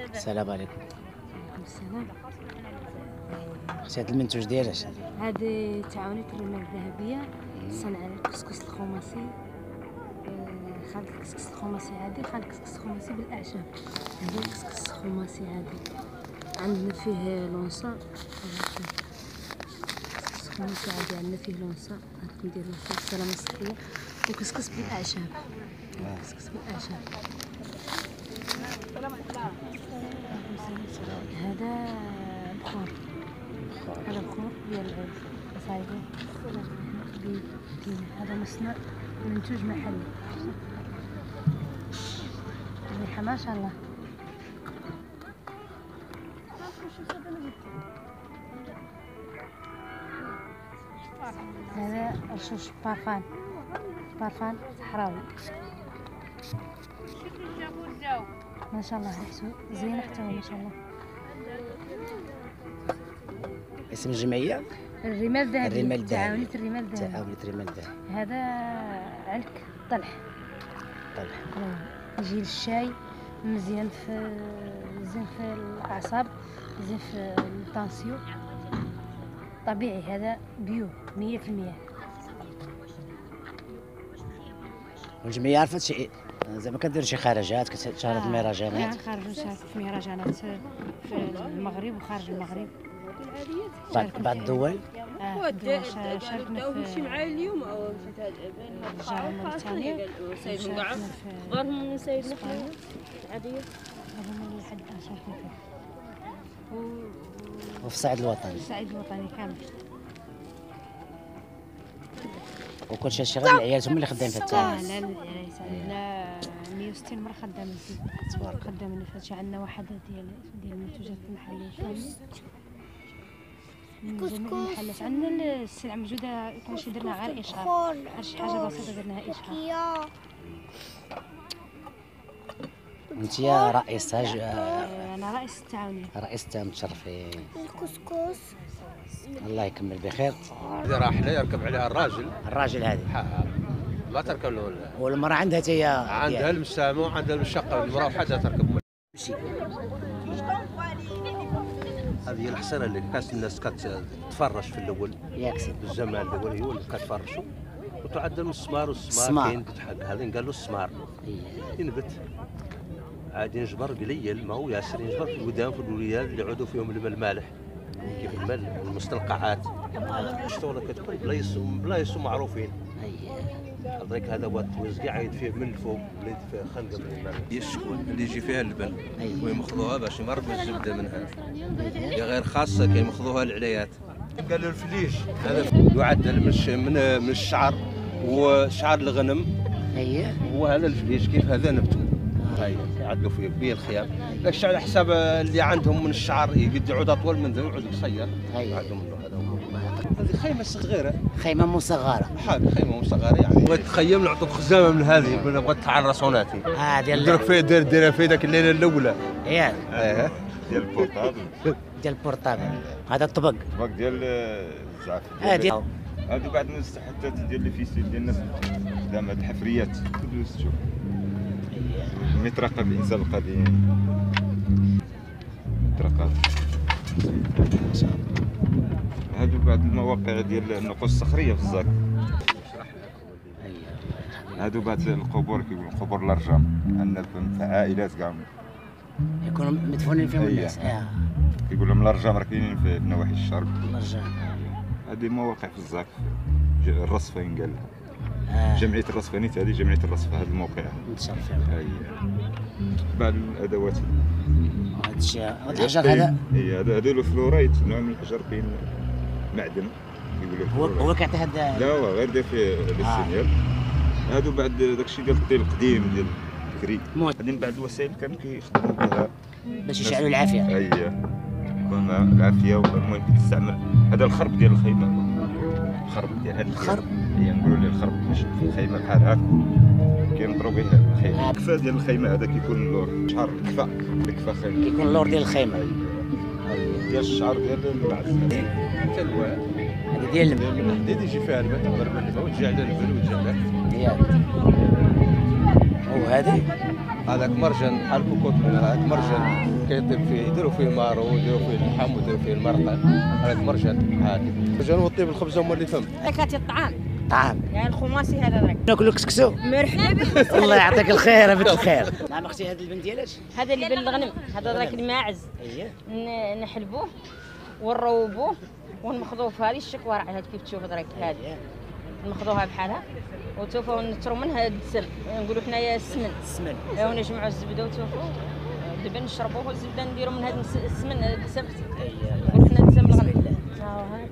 السلام عليكم. السلام. أختي هذا المنتوج ديالها اش هذه تعاونية الرمال الذهبية صنع الكسكس الخماسي. آه، خالد الكسكس الخماسي عادي خالد الكسكس الخماسي بالأعشاب. هذا الكسكس الخماسي عادي عندنا فيه لونصا كسكس خماسي عادي عندنا فيه لونصا هاك ندير فيه السلامة الصحية وكسكس بالأعشاب. كسكس بالأعشاب. هذا بخور هذا بخور ديال الفايدة هذا مصنع منتوج محلي الريحة ما شاء الله. هذا رشوش بارفان. بارفان صحراوي. ما شاء الله ريحته زينة حتى هو ما شاء الله. اسم الجمعية؟ الرمال الذهبي. الرمال الذهبي. تعاونية الرمال الذهبي. تعاونة رمال الذهب هذا علك طلح. طلع يجي للشاي مزيان في مزيان في الأعصاب. مزيان في الطانسيو طبيعي هذا بيو. مية في المية. والجمعية عرفت شي زعما كدير شي خرجات كتشارك المهرجانات خارج شارك في مهرجانات في المغرب وخارج المغرب. بعض بعض الدول؟ آه مشي في معايا اليوم أو مشيت هاد الجامعة الموريتانية شاركنا في غيرهم إسبانيا. عادية هذا من الحد شاركنا فيه وفي الصعيد الوطني. الصعيد الوطني كامل. وكل شيء غير العيال هما اللي خدامين في لا التعاون لا العريس عندنا 160 مرة خدامين تبارك خدامين في هادشي عندنا وحدة ديال ديال المنتوجات المحلية المحلات. عندنا السلعة موجودة كلشي درنا غير إشهار غير شي حاجة بسيطة درناها إشهار أنت يا رئيسها ج- آه، أنا رئيس التعاونية رئيس التعاون متشرفين الكسكس الله يكمل بخير. إذا راحلة يركب عليها الراجل. الراجل هذه. ما تركب له والمرأة عندها تي عندها المسامة وعندها المشقة المرأة وحدها تركب. هذه هي الحصيرة اللي كانت الناس كتفرش في الأول. ياك سيدي بالزمان الأول هو اللي كتفرشوا. وتعدل من السمار والسمار كتحق هذا قال له السمار. ينبت. عاد ينجبر قليل ما هو ياسر ينجبر في الودان في الوليدات اللي عودوا فيهم الماء المالح كيف الماء المستنقعات الشغله كتكون بلايص بلايص معروفين. هذاك هذا هو التوزقي عايد فيه من الفوق بليد فيه خنقه من الماء هي الشكون اللي يجي فيها اللبن أيوة. ويمخضوها باش يمرقوا الزبدة منها. هي غير خاصة كيمخضوها العليات. قال له الفليج هذا يعدل من من الشعر وشعر الغنم. اييه وهذا الفليج كيف هذا نبته هاي يعدلوا فيه بيه الخيام لكن على حساب اللي عندهم من الشعر يقد يعود أطول من ذا يعود قصير. عندهم منه هذا. هو هذه خيمة صغيرة. خيمة مصغرة حاجة خيمة مصغره يعني. بغيت تخيم نعطوك خزامه من هذه بغيت تعرس هوناتي آه نديرك فيها دير ديرها في ذاك الليلة الأولى. ياك إيه. ديال ال portable ديال ال portable هذا الطبق. طبق ديال الزعف هادي هادو بعد حتى ديال ال fossile ديال الناس. زعما الحفريات دوزت شوف مطرقه الانسان القديم مطرقات هادو بعد المواقع ديال النقوش الصخرية في الزاك هادو بعد القبور كيقولوا قبور الارجام عندنا في عائلات كاع يكونوا مدفونين فيهم. الناس. آه. كيقول لهم راه كاينين في نواحي الشرق. مرجان هذه مواقع في الزاك الرصفين قال لها آه. جمعية الرصفانيت هذه جمعية الرصفة هذا الموقع. متشرفين بعض الأدوات. وهذا الشيء هذا الحجر هذا إي هذا هذا له fluorite نوع من الحجر كاين معدن. هو. هو كيعطي هذا لا هو غير داير فيه ال signal هادو بعد داكشي ديال الطين القديم ديال الكري. هذه من بعد الوسائل كانوا كيخدموا بها باش يشعلوا العافية. اي كون العافية والمهم كتستعمل هذا الخرب ديال الخيمة. الخرب ديال هذا الخرب؟ هي نقولوا ليه الخرب؟ باش في خيمه بحال هاك كينضروا به الخيمة. الكفا ديال الخيمة هذا كيكون اللور. شعر الكفا الكفا خيمه كيكون اللور ديال الخيمة. ديال الشعر ديال البعث تلوى هذه ديال الماء. الحديد يجي فيها الماء تقدر من الماء وتجي على البل وتجي على وهذه هذاك مرجان بحال كوكوط من هذاك مرجان. كيطيب فيه يديروا فيه مارو يديروا فيه اللحم ويديروا فيه المرقه هذاك مرجان عادي مرجان وطيب الخبزه هما اللي فهم كاتي الطعام. طعام. يعني الخماسي هذا ذاك ناكلوا كسكسو. مرحبا. بك الله يعطيك الخير يا بنت الخير. نعم أختي هذا البنت ديالك هذا اللي بالغنم هذا ذاك الماعز. اييه نحلبوه ونروبوه ونمخضوه في هذه الشكوة. راه هاد كيف تشوف دراك هذه نمخضوها بحالها. وتوفى ونترو منها الدسم نقولوا حنايا السمن. السمن. ونجمعوا الزبدة وتوفوا. دابا نشربوه والزبدة نديروا من هذا الس- السمن الدسم وحنا الدسم بسم الغنم. الله. ها هو هذا.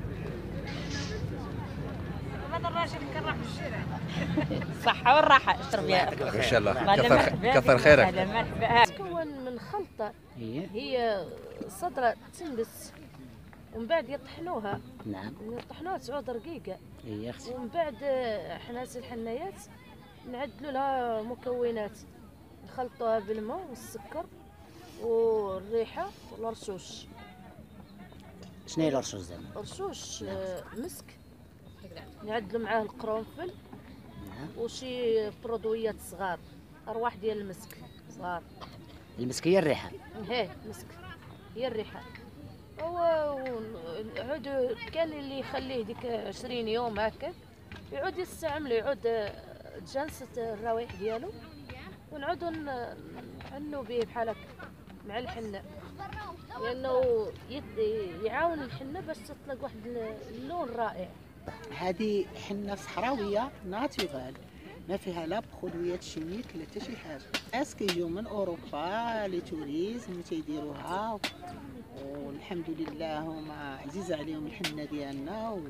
الصحة والراحة. اشرب يا أخي. ان شاء الله كثر. خيرك. تكون من خلطة. اييه هي صدرة تنبس. ومن بعد يطحنوها. نعم. يطحنوها تعود رقيقة أختي. ومن بعد آه، حناس الحنايات نعدلوا لها مكونات نخلطوها بالماء والسكر والريحة والرشوش شنو هي الرشوش زعما؟ رشوش آه، مسك نعدلوا معاه القرنفل نعم. وشي برودويات صغار أرواح ديال المسك صغار. المسكيه الريحة. هيه مسك هي الريحة. هو عود كان اللي يخليه ديك 20 يوم هكا يعود يستعمل يعود تجانسة الروايح ديالو ونعودوا ن- نعنوا به بحال هكا مع الحنة. لأنه يد- يعاون الحنة باش تطلق واحد اللون رائع. هذه حنة صحراوية ناتورال ما فيها لا بخودويات شيميك لا حتى شي حاجة. ناس كيجيو من أوروبا لي توريزم تيديروها والحمد لله هما عزيزه عليهم الحنة ديالنا.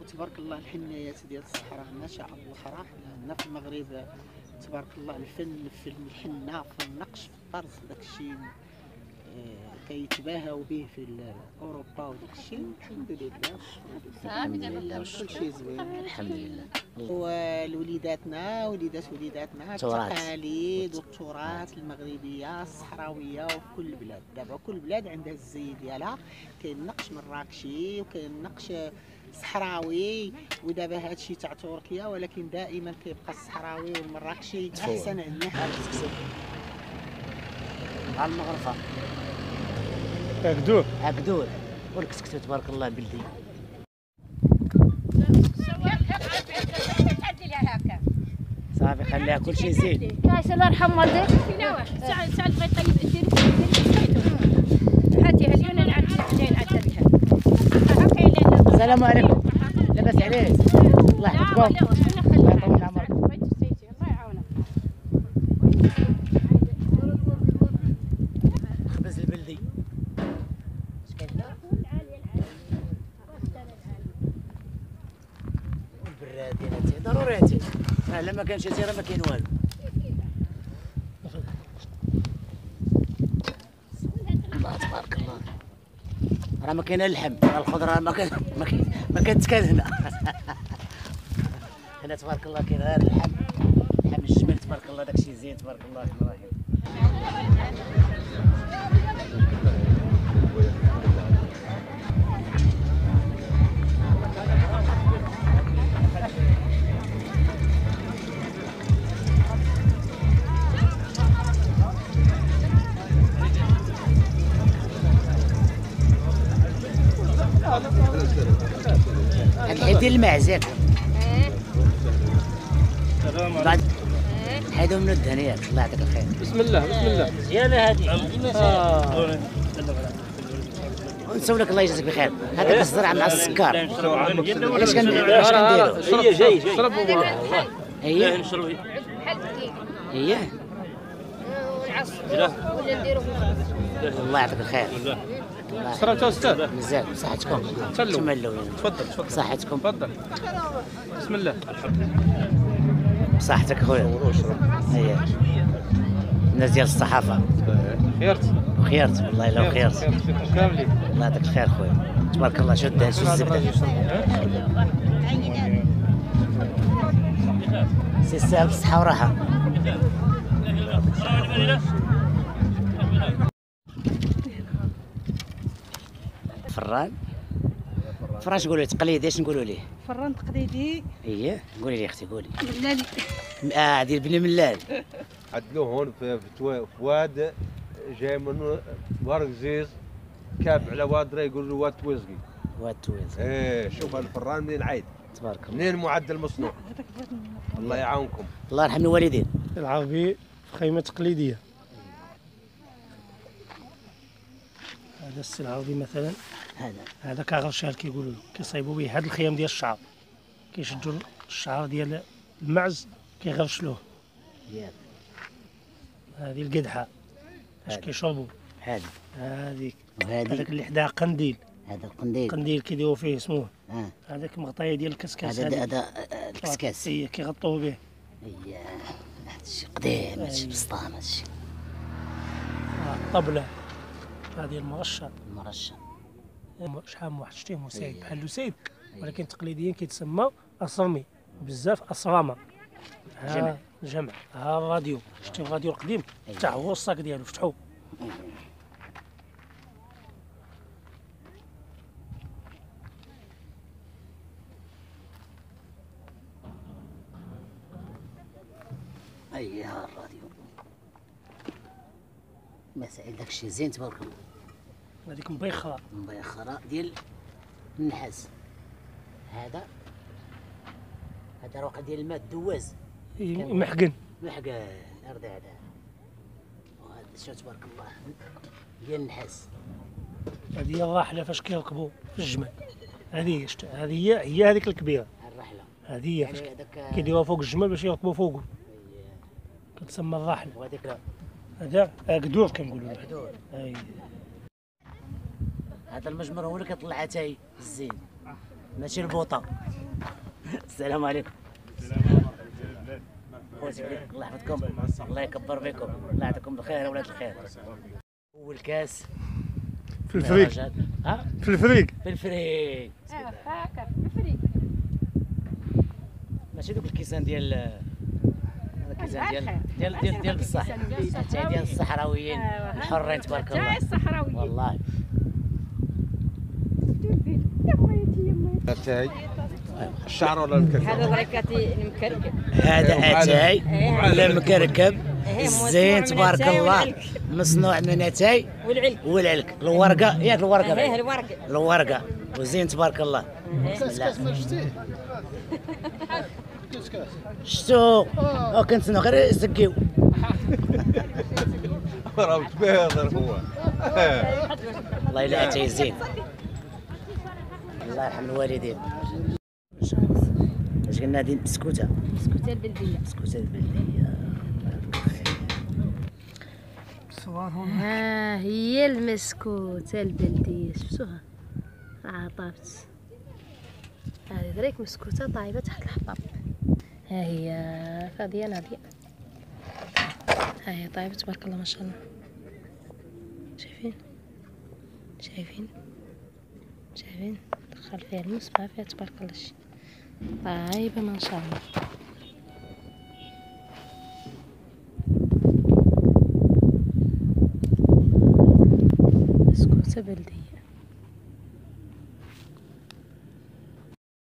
وتبارك الله الحنايات ديال الصحراء. ما شاء الله صراحة. هنا في المغرب تبارك الله الفن في الحنة في النقش في الطرز داكشي. كيتباهوا به في أوروبا وداكشي الحمد لله. الحمد لله كل شيء زوين. الحمد لله. ولوليداتنا وليدات وليداتنا. التقاليد والتراث المغربية الصحراوية وفي كل بلاد. دابا كل بلاد عندها الزي ديالها. كاين النقش مراكشي وكاين النقش صحراوي ودابا هادشي تاع تركيا ولكن دائما كيبقى الصحراوي والمراكشي أحسن عندنا. حاجة مع المغرفه هكذوك اكدور والكسكسو تبارك الله بلدي. صافي خليها كل شيء زين. كايس الله يرحم والديك. ساعة ساعة بغيت طيب ديري هاتي هاليون نعم جاي نعدل لها السلام عليكم. لاباس عليك. الله يحفظكم ضروري هاتي آه، لما كانش هاتي راه ما كاين والو الله تبارك الله راه ما كاين اللحم راه الخضره ما ما كان ما كتكال هنا هنا تبارك الله كاين غير اللحم لحم الجمل تبارك الله داكشي زين تبارك الله. المعزك بعد حيدوا من الدهنيات الله يعطيك الخير. بسم الله بسم الله. يلا هادي. ونسولك الله يجازيك بخير. هذاك الزرع مع السكر. علاش كان علاش كنديروا هي جاي جاي. شرب هي؟ هي؟ ولا نديرو الله يعطيك الخير. الله شربتوا أستاذ مزال صحتكم. سلوا. تملوا تفضل تفضل. صحتكم. تفضل. بسم الله. صحتك خويا هي. الناس ديال الصحافة. خيرت. وخيرت. والله إلا وخيرت. خيرت. كاملين. الله يعطيك الخير خويا تبارك الله شو الدهن؟ شو الزبدة؟ سي الساعة بالصحه وراحة. فران. فران شنو نقولوا تقليدي اش نقولوا ليه؟ فران تقليدي. إيه قولي لي أختي قولي. بلالي آه ديال بني ملال. عدلوه هون في في تو- في واد جاي من ورقزيز كاب على واد راه يقول له واد تويزقي. والتويز إيه شوف الفران منين عايد تبارك الله. منين معدل مصنوع؟ الله يعاونكم. الله يرحم الوالدين. العربي في خيمة تقليدية. هذا السي العربي مثلا. هذا هذا كاغرشال كيقولوا له كيصايبوا به. هاد الخيام ديال الشعر كيشدوا الشعر ديال المعز كيغرشلوه. ياك هذه القدحة اش هذا. كيشربوا؟ هذا هذيك هذاك اللي حداه قنديل. هذا القنديل. قنديل كيديروا فيه سموه آه. هذاك مغطية ديال الكسكاس هذا. هذا آه، الكسكاس هي كيغطوه به. هي هذا الشيء قديم هذا الشيء. بسطام هذا الشيء. آه، الطبلة هذه المرشة. مرشة شحال من واحد شتيه مساعد بحال لسيد ولكن تقليديا كيتسمى اصرمي بزاف اصرامه ها جمع. جمع. ها الراديو. شتي الراديو القديم أي. حتى هو الصاك ديالو فتحوه اي ها الراديو. ما سعيد داك الشيء زين تبارك الله. هذيك مبيخرة. مبيخرة ديال النحاس. هذا هذا روقه ديال الماء الدواز. كان- محقن. محقا ارض هذا. وهذا شو تبارك الله؟ ديال النحاس. هذه هي الراحله فاش كيركبوا في الجمل هذه هذه هي هي هذيك الكبيرة. الرحلة. هذه هي فاش يعني هذاك كيديروها فوق الجمل باش يركبوا فوقه كتسمى الراحله وهذاك هذا قدور كنقولوا. له الحدود اي هذا المجمر هو اللي كيطلع تاي الزين ماشي البوطة. السلام عليكم. الله يحفظكم. الله يكبر بكم الله يعطيكم الخير ولاد الخير. أول كاس. في الفريق. ها؟ في الفريق. في الفريق. ماشي دوك الكيسان ديال هذا الكيسان ديال ديال ديال ديال بصح ديال الصحراويين. الحرين تبارك الله. والله. اتاي الشعر ولا الكركب هذا بركاتي المكركب. هذا اتاي ولا مكركب إيه، زين تبارك الله. مصنوع من اتاي والعلك. والعلك. الورقة ياك الورقة إيه بعد. الورق الورقة. وزين تبارك الله. لا. شتو؟ أو كنتسنى غير يسقيو راه متبهضر هو. الله يلا اتاي زين الله يرحم الوالدين. اش قلنا هذه بسكوتة؟ بسكوتة البلدية. بسكوتة البلدية. ها هي المسكوتة البلدية. شفتوها راه طابت. هذه دريك مسكوتة طايبة تحت الحطب. ها هي فاضية ناضية. ها هي طايبة تبارك الله ما شاء الله. شايفين؟ شايفين؟ شايفين؟ دخل فيها المصباح فيها تبارك الله شي طايبة ما شاء الله